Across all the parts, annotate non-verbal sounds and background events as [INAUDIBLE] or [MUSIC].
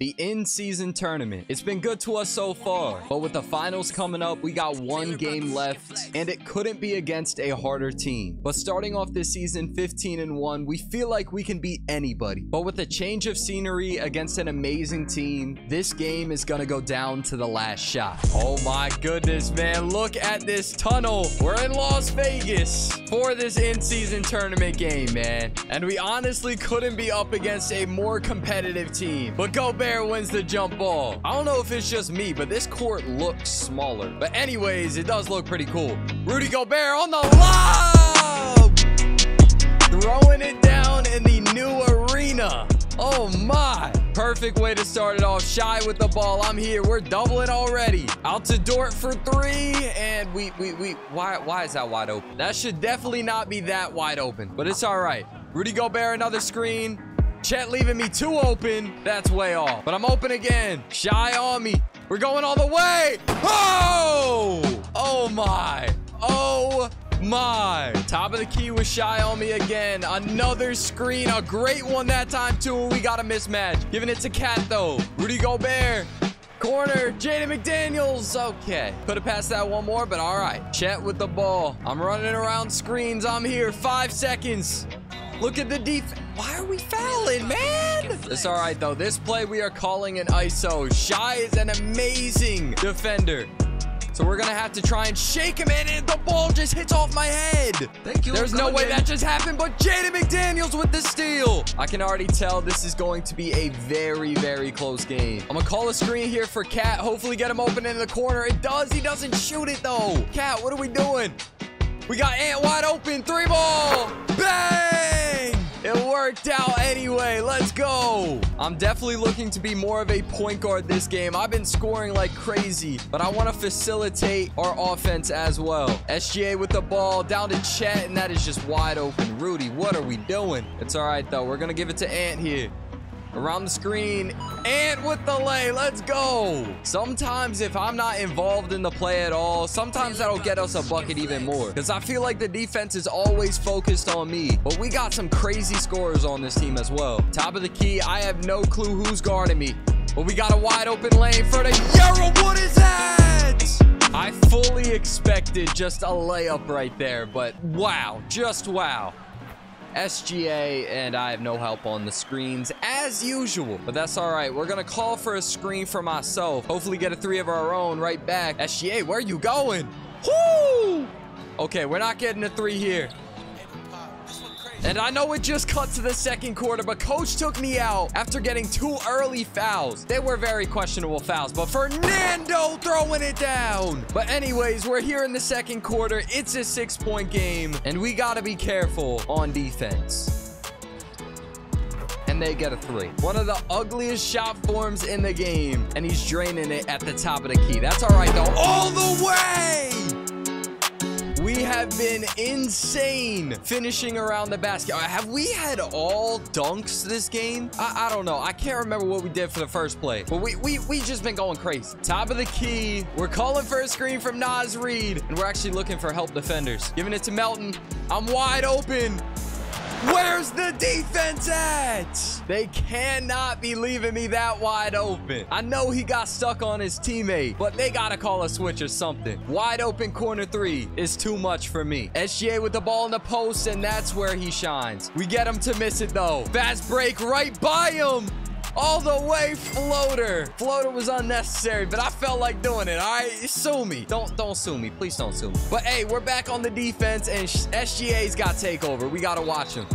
the in-season tournament. It's been good to us so far, but with the finals coming up, we got one game left, and it couldn't be against a harder team. But starting off this season 15 and 1, we feel like we can beat anybody. But with a change of scenery against an amazing team, this game is gonna go down to the last shot. Oh my goodness, man. Look at this tunnel. We're in Las Vegas for this in-season tournament game, man. And we honestly couldn't be up against a more competitive team. But Wins the jump ball. I don't know if it's just me, but this court looks smaller. But anyways, it does look pretty cool. Rudy Gobert on the lob! Throwing it down in the new arena. Oh my. Perfect way to start it off. Shy with the ball. I'm here. We're doubling already. Out to Dort for three. And we, we, we, why, why is that wide open? That should definitely not be that wide open, but it's all right. Rudy Gobert, another screen. Chet leaving me too open. That's way off. But I'm open again. Shy on me. We're going all the way. Oh! Oh my. Oh my. Top of the key was shy on me again. Another screen. A great one that time too. We got a mismatch. Giving it to Cat though. Rudy Gobert. Corner, Jaden McDaniels. Okay. Could have passed that one more, but all right. Chet with the ball. I'm running around screens. I'm here. Five seconds. Look at the defense. Why are we fouling, man? It's all right, though. This play we are calling an ISO. Shy is an amazing defender. So we're gonna have to try and shake him in, and the ball just hits off my head. Thank you. There's no way that just happened, but Jaden McDaniels with the steal. I can already tell this is going to be a very, very close game. I'm gonna call a screen here for Cat. Hopefully get him open in the corner. It does. He doesn't shoot it, though. Cat, what are we doing? We got Ant wide open. Three ball. Bang! It worked out anyway. Let's go. I'm definitely looking to be more of a point guard this game. I've been scoring like crazy, but I want to facilitate our offense as well. SGA with the ball down to Chet, and that is just wide open. Rudy, what are we doing? It's all right, though. We're going to give it to Ant here. Around the screen. and with the lay. Let's go. Sometimes if I'm not involved in the play at all, sometimes that'll get us a bucket even more. Because I feel like the defense is always focused on me. But we got some crazy scorers on this team as well. Top of the key. I have no clue who's guarding me. But we got a wide open lane for the Yarrow. What is that? I fully expected just a layup right there. But wow. Just wow. SGA, and I have no help on the screens as usual. But that's all right. We're going to call for a screen for myself. Hopefully get a three of our own right back. SGA, where are you going? Okay, we're not getting a three here. And I know it just cut to the second quarter, but coach took me out after getting two early fouls. They were very questionable fouls, but Fernando throwing it down. But anyways, we're here in the second quarter. It's a six-point game, and we got to be careful on defense. And they get a three. One of the ugliest shot forms in the game, and he's draining it at the top of the key. That's all right, though. All the way! We have been insane finishing around the basket. Uh, Have we had all dunks this game? I, I don't know. I can't remember what we did for the first play. But we, we, we just been going crazy. Top of the key. We're calling for a screen from Naz Reid. And we're actually looking for help defenders. Giving it to Melton. I'm wide open. Where's the defense at? They cannot be leaving me that wide open. I know he got stuck on his teammate, but they gotta call a switch or something. Wide open corner three is too much for me. SGA with the ball in the post, and that's where he shines. We get him to miss it though. Fast break right by him. All the way floater. Floater was unnecessary, but I felt like doing it. All right, sue me. Don't don't sue me. Please don't sue me. But hey, we're back on the defense, and SGA's got takeover. We gotta watch him.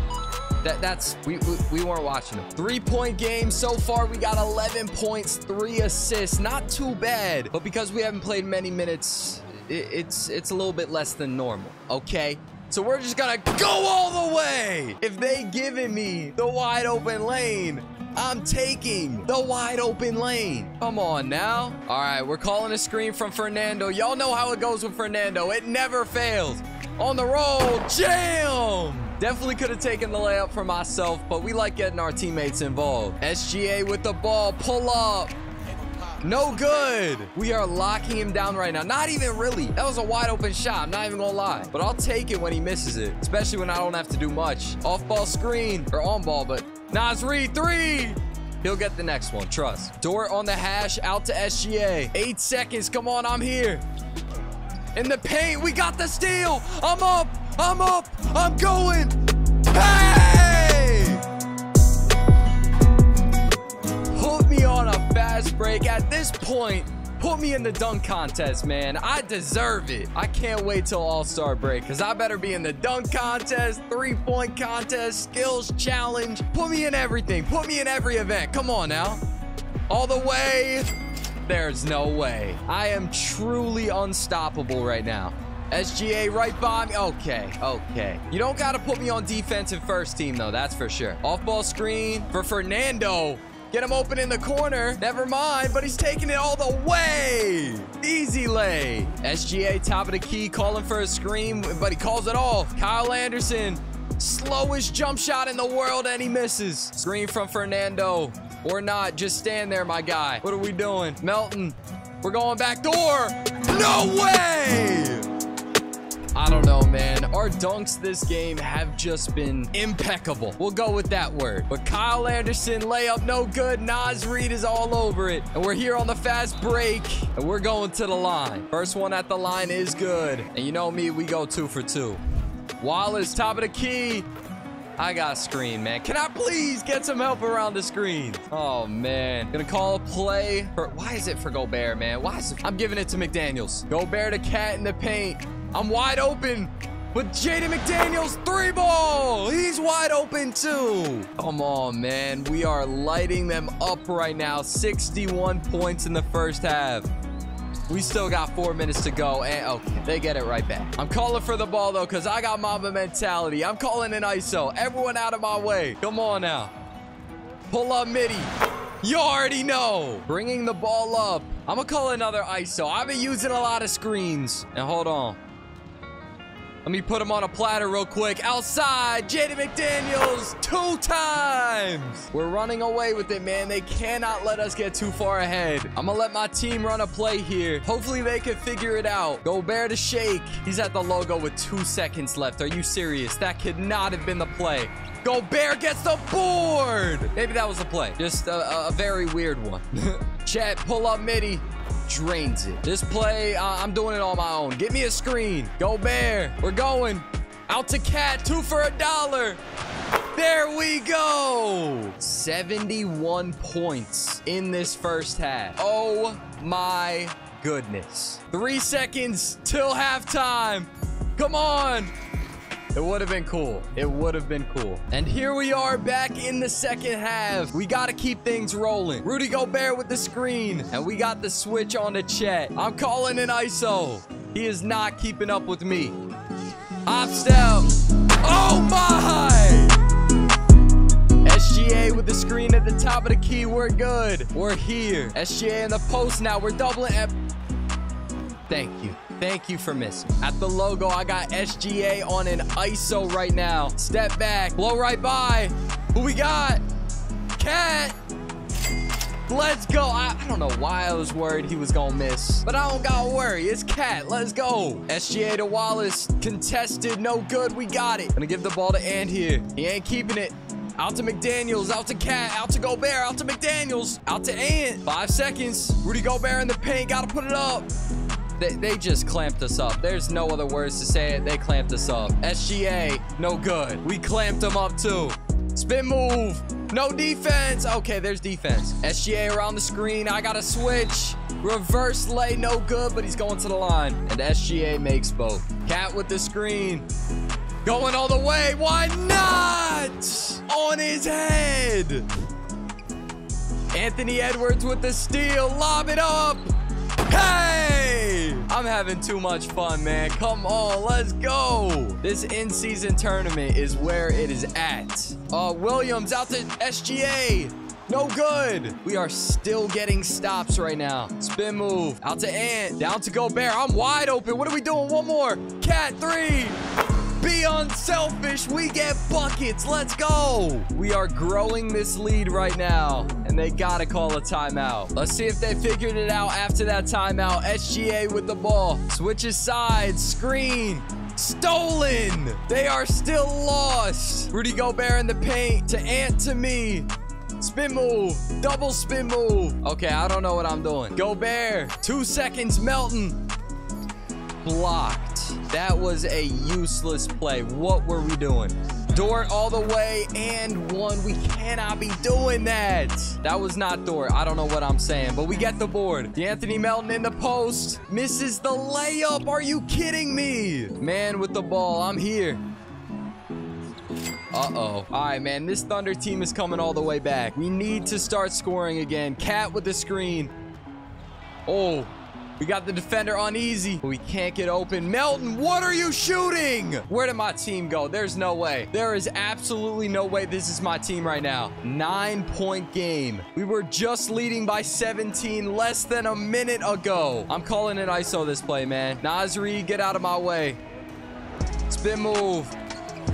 That, that's we, we, we weren't watching him. Three point game so far. We got 11 points, three assists. Not too bad, but because we haven't played many minutes, it, it's it's a little bit less than normal. Okay. So we're just gonna go all the way. If they giving me the wide open lane, I'm taking the wide open lane. Come on now. All right, we're calling a screen from Fernando. Y'all know how it goes with Fernando. It never fails. On the roll, jam. Definitely could have taken the layup for myself, but we like getting our teammates involved. SGA with the ball, pull up. No good. We are locking him down right now. Not even really. That was a wide open shot. I'm not even gonna lie. But I'll take it when he misses it, especially when I don't have to do much. Off ball screen or on ball, but Naz Reid three. He'll get the next one. Trust. Dort on the hash. Out to SGA. Eight seconds. Come on. I'm here. In the paint. We got the steal. I'm up. I'm up. I'm going. Hey! Fast break. At this point, Put me in the dunk contest, man. I deserve it. I can't wait till All-Star break because I better be in the dunk contest, three-point contest, skills challenge. Put me in everything. Put me in every event. Come on now. All the way. There's no way. I am truly unstoppable right now. SGA right by me. Okay, okay. You don't got to put me on defensive first team, though. That's for sure. Off-ball screen for Fernando. Get him open in the corner. Never mind, but he's taking it all the way. Easy lay. SGA, top of the key, calling for a screen, but he calls it off. Kyle Anderson, slowest jump shot in the world, and he misses. Screen from Fernando. Or not, just stand there, my guy. What are we doing? Melton, we're going back door. No way! I don't know, man. Our dunks this game have just been impeccable. We'll go with that word. But Kyle Anderson, layup no good. Naz Reid is all over it. And we're here on the fast break. And we're going to the line. First one at the line is good. And you know me, we go two for two. Wallace, top of the key. I got a screen, man. Can I please get some help around the screen? Oh, man. Gonna call a play. For, why is it for Gobert, man? Why is it? I'm giving it to McDaniels. Gobert to Cat in the paint. I'm wide open with Jaden McDaniels three ball. He's wide open too. Come on, man. We are lighting them up right now. 61 points in the first half. We still got four minutes to go. And okay, they get it right back. I'm calling for the ball though, because I got mama mentality. I'm calling an ISO. Everyone out of my way. Come on now. Pull up midi. You already know. Bringing the ball up. I'm going to call another ISO. I've been using a lot of screens. And hold on. Let me put him on a platter real quick. Outside, Jaden McDaniels, two times. We're running away with it, man. They cannot let us get too far ahead. I'm gonna let my team run a play here. Hopefully they can figure it out. Gobert to shake. He's at the logo with two seconds left. Are you serious? That could not have been the play. Gobert gets the board. Maybe that was the play. Just a, a very weird one. [LAUGHS] Chet, pull up midi drains it. This play, uh, I'm doing it on my own. Get me a screen. Gobert. We're going. Out to Cat. Two for a dollar. There we go. 71 points in this first half. Oh my goodness. Three seconds till halftime. Come on. It would have been cool. It would have been cool. And here we are back in the second half. We got to keep things rolling. Rudy Gobert with the screen. And we got the switch on the Chet. I'm calling an ISO. He is not keeping up with me. Hop step. Oh my! SGA with the screen at the top of the key. We're good. We're here. SGA in the post now. We're doubling. Thank you. Thank you for missing. At the logo, I got SGA on an ISO right now. Step back. Blow right by. Who we got? Cat. Let's go. I, I, don't know why I was worried he was going to miss. But I don't got to worry. It's Cat. Let's go. SGA to Wallace. Contested. No good. We got it. Gonna give the ball to Ant here. He ain't keeping it. Out to McDaniels, out to Cat, out to Gobert, out to McDaniels, out to Ant. Five seconds. Rudy Gobert in the paint, gotta put it up. They, they just clamped us up. There's no other words to say it. They clamped us up. SGA, no good. We clamped them up too. Spin move. No defense. Okay, there's defense. SGA around the screen. I got to switch. Reverse lay, no good, but he's going to the line. And SGA makes both. Cat with the screen. Going all the way. Why not? On his head. Anthony Edwards with the steal. Lob it up. Hey! I'm having too much fun, man. Come on, let's go. This in-season tournament is where it is at. Uh, Williams out to SGA. No good. We are still getting stops right now. Spin move. Out to Ant. Down to Gobert. I'm wide open. What are we doing? One more. Cat three. Be unselfish. We get buckets. Let's go. We are growing this lead right now, and they got to call a timeout. Let's see if they figured it out after that timeout. SGA with the ball. Switches sides. Screen. Stolen. They are still lost. Rudy Gobert in the paint to Ant to me. Spin move. Double spin move. Okay, I don't know what I'm doing. Gobert. Two seconds. Melton. Blocked. That was a useless play. What were we doing? Dort all the way and one. We cannot be doing that. That was not Dort. I don't know what I'm saying, but we get the board. De'Anthony Melton in the post. Misses the layup. Are you kidding me? Man with the ball. I'm here. Uh-oh. All right, man. This Thunder team is coming all the way back. We need to start scoring again. Cat with the screen. Oh, we got the defender on easy. We can't get open. Melton, what are you shooting? Where did my team go? There's no way. There is absolutely no way this is my team right now. Nine-point game. We were just leading by 17 less than a minute ago. I'm calling it ISO this play, man. Naz Reid, get out of my way. Spin move.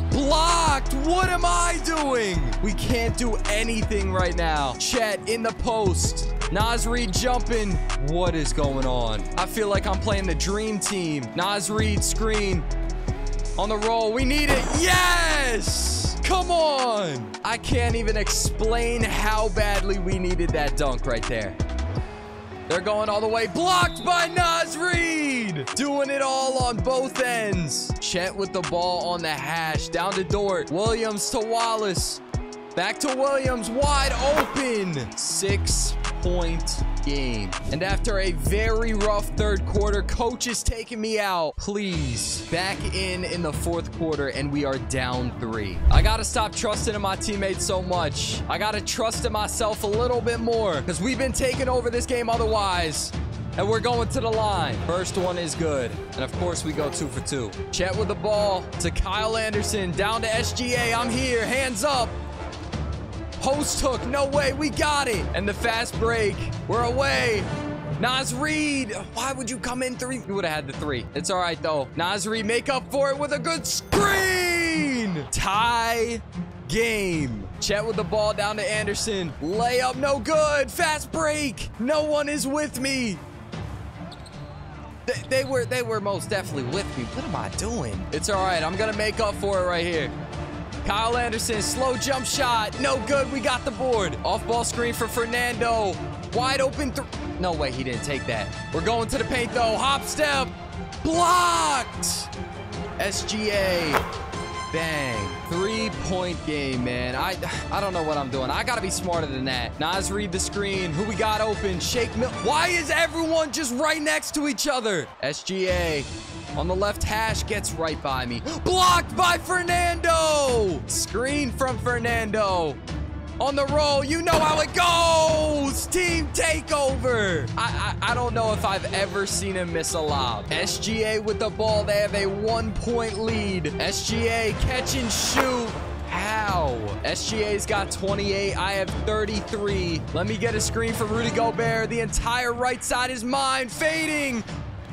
Blocked. What am I doing? We can't do anything right now. Chet in the post. Naz Reid jumping. What is going on? I feel like I'm playing the dream team. Naz Reid screen. On the roll. We need it. Yes! Come on! I can't even explain how badly we needed that dunk right there. They're going all the way. Blocked by Reid. Doing it all on both ends. Chet with the ball on the hash. Down to Dort. Williams to Wallace. Back to Williams. Wide open. Six point game. And after a very rough third quarter, coach is taking me out. Please, back in in the fourth quarter, and we are down three. I got to stop trusting in my teammates so much. I got to trust in myself a little bit more because we've been taking over this game otherwise. And we're going to the line. First one is good. And of course, we go two for two. Chet with the ball to Kyle Anderson. Down to SGA. I'm here. Hands up. Post hook. No way. We got it. And the fast break. We're away. Naz Reid. Why would you come in three? You would have had the three. It's all right, though. Naz Reid make up for it with a good screen. Tie game. Chet with the ball down to Anderson. Layup, no good. Fast break. No one is with me. They, they, were they were most definitely with me. What am I doing? It's all right. I'm gonna make up for it right here. Kyle Anderson, slow jump shot. No good. We got the board. Off ball screen for Fernando. Wide open. no way he didn't take that. We're going to the paint though. Hop step. Blocked. SGA. Bang. Three-point game, man. I I don't know what I'm doing. I got to be smarter than that. Naz Reid the screen. Who we got open? Shake Mill. Why is everyone just right next to each other? SGA on the left hash gets right by me. Blocked by Fernando. Screen from Fernando on the roll. You know how it goes. Team takeover. I, I, I don't know if I've ever seen him miss a lob. SGA with the ball. They have a one-point lead. SGA catch and shoot. How? SGA's got 28. I have 33. Let me get a screen for Rudy Gobert. The entire right side is mine. Fading.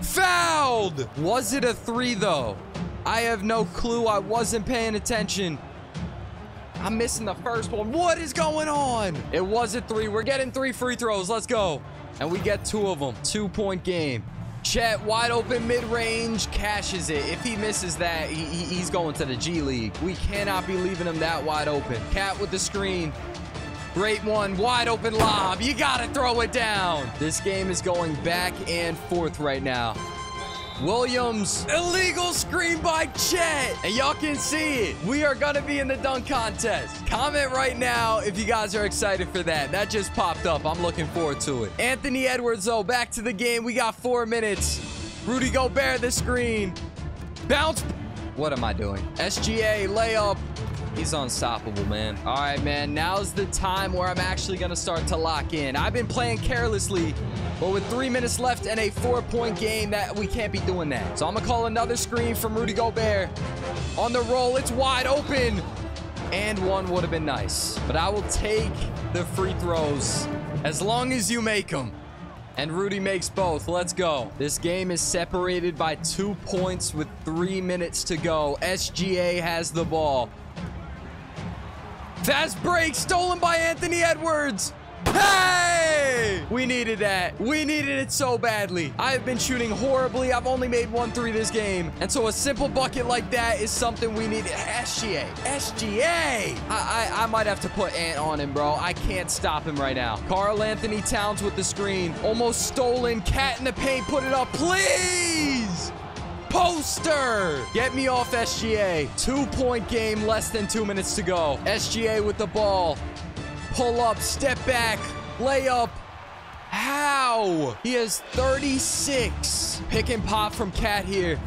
Fouled. Was it a three, though? I have no clue. I wasn't paying attention. I'm missing the first one. What is going on? It was a three. We're getting three free throws. Let's go. And we get two of them. Two-point game. Chet, wide open mid-range, cashes it. If he misses that, he, he's going to the G League. We cannot be leaving him that wide open. Cat with the screen. Great one. Wide open lob. You got to throw it down. This game is going back and forth right now. Williams, illegal screen by Chet. And y'all can see it. We are going to be in the dunk contest. Comment right now if you guys are excited for that. That just popped up. I'm looking forward to it. Anthony Edwards, though, back to the game. We got four minutes. Rudy Gobert, the screen. Bounce. What am I doing? SGA, layup. He's unstoppable, man. All right, man. Now's the time where I'm actually going to start to lock in. I've been playing carelessly, but with three minutes left and a four-point game, that we can't be doing that. So I'm going to call another screen from Rudy Gobert. On the roll, it's wide open. And one would have been nice. But I will take the free throws as long as you make them. And Rudy makes both. Let's go. This game is separated by two points with three minutes to go. SGA has the ball. Fast break stolen by Anthony Edwards. Hey! We needed that. We needed it so badly. I have been shooting horribly. I've only made one three this game. And so a simple bucket like that is something we need. SGA. SGA. I, I, I might have to put Ant on him, bro. I can't stop him right now. Karl-Anthony Towns with the screen. Almost stolen. Cat in the paint. Put it up, please. Poster! Get me off SGA. Two-point game, less than two minutes to go. SGA with the ball. Pull up, step back, layup. How? He has 36. Pick and pop from Cat here.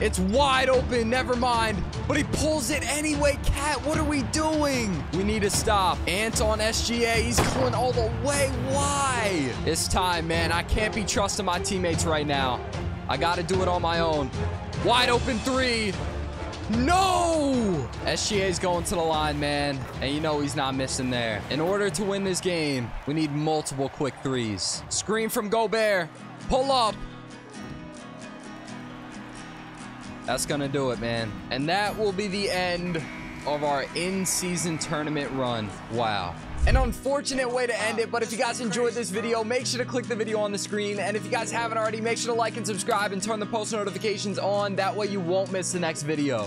It's wide open, never mind. But he pulls it anyway. Cat, what are we doing? We need to stop. Ant on SGA. He's going all the way. Why? It's time, man. I can't be trusting my teammates right now. I got to do it on my own. Wide open three. No! SGA's going to the line, man. And you know he's not missing there. In order to win this game, we need multiple quick threes. Screen from Gobert. Pull up. That's going to do it, man. And that will be the end of our in-season tournament run. Wow. An unfortunate way to end it, but if you guys enjoyed this video, make sure to click the video on the screen. And if you guys haven't already, make sure to like and subscribe and turn the post notifications on. That way you won't miss the next video.